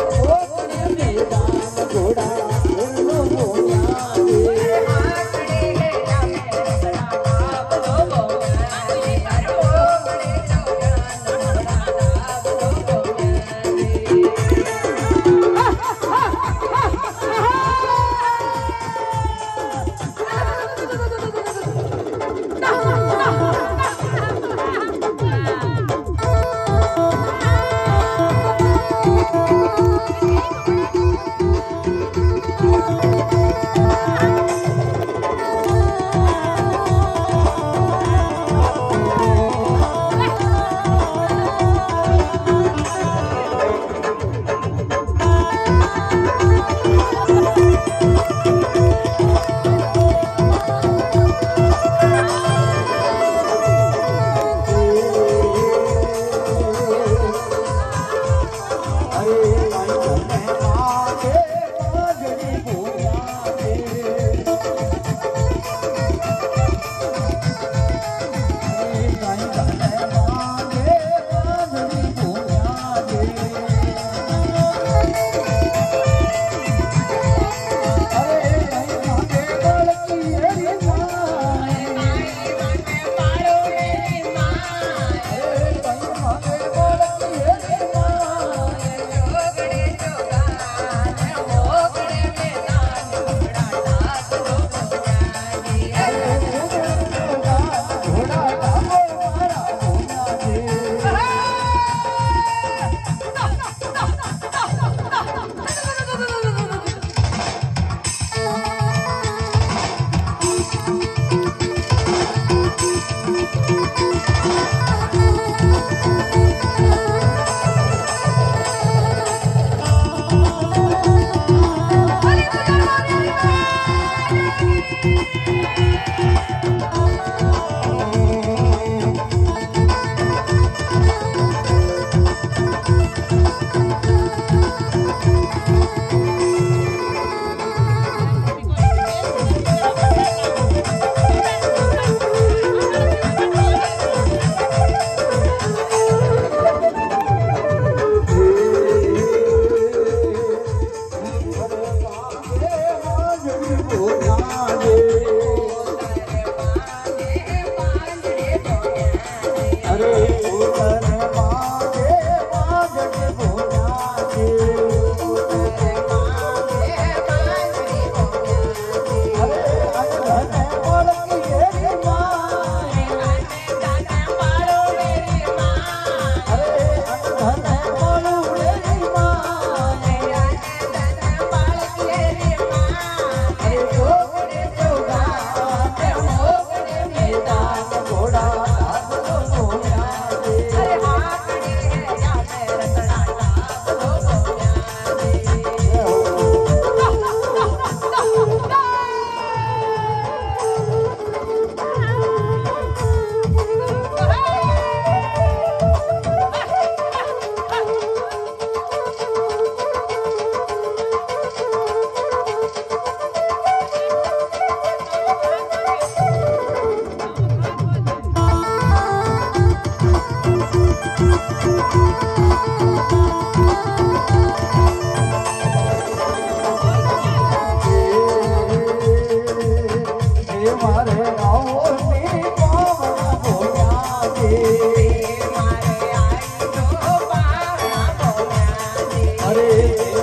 Ô, oh,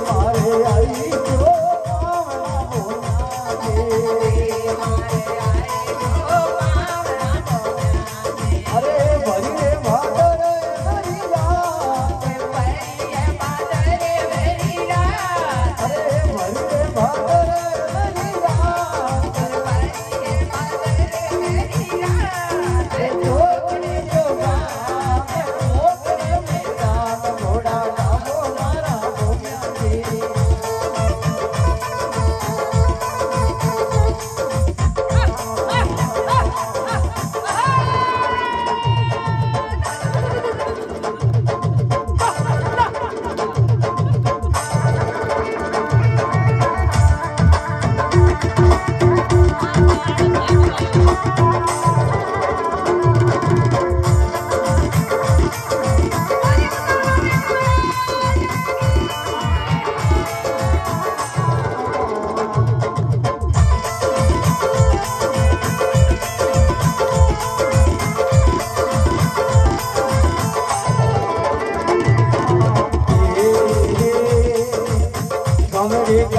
મારે આવી જો ભોલા ભોલા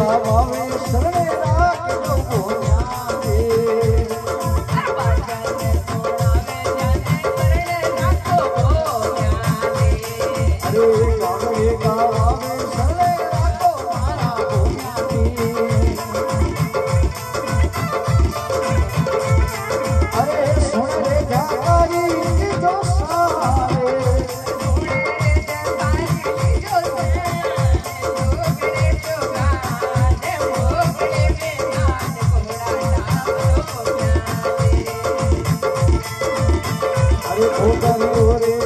ભવે શરણે Hare Bhutandore